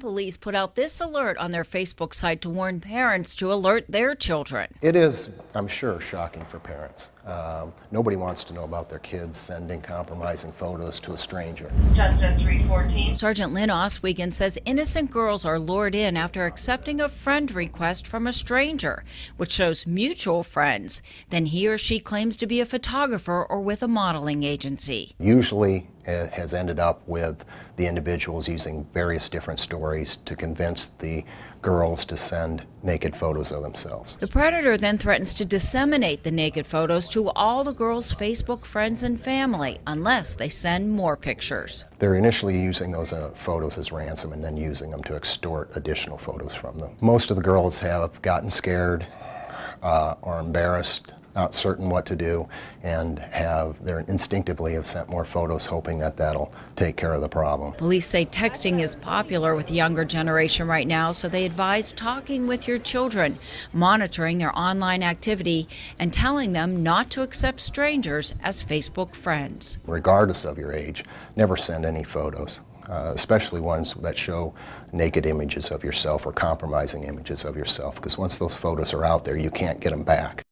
police put out this alert on their Facebook site to warn parents to alert their children. It is, I'm sure, shocking for parents. Um, nobody wants to know about their kids sending compromising photos to a stranger. Justin 314. Sergeant Lynn Oswegen says innocent girls are lured in after accepting a friend request from a stranger, which shows mutual friends. Then he or she claims to be a photographer or with a modeling agency. Usually it has ended up with the individuals using various different stories to convince the girls to send naked photos of themselves. The predator then threatens to disseminate the naked photos to all the girls' Facebook friends and family unless they send more pictures. They're initially using those uh, photos as ransom and then using them to extort additional photos from them. Most of the girls have gotten scared uh, or embarrassed not certain what to do and have they instinctively have sent more photos hoping that that'll take care of the problem. Police say texting is popular with the younger generation right now, so they advise talking with your children, monitoring their online activity, and telling them not to accept strangers as Facebook friends. Regardless of your age, never send any photos. Uh, especially ones that show naked images of yourself or compromising images of yourself, because once those photos are out there, you can't get them back.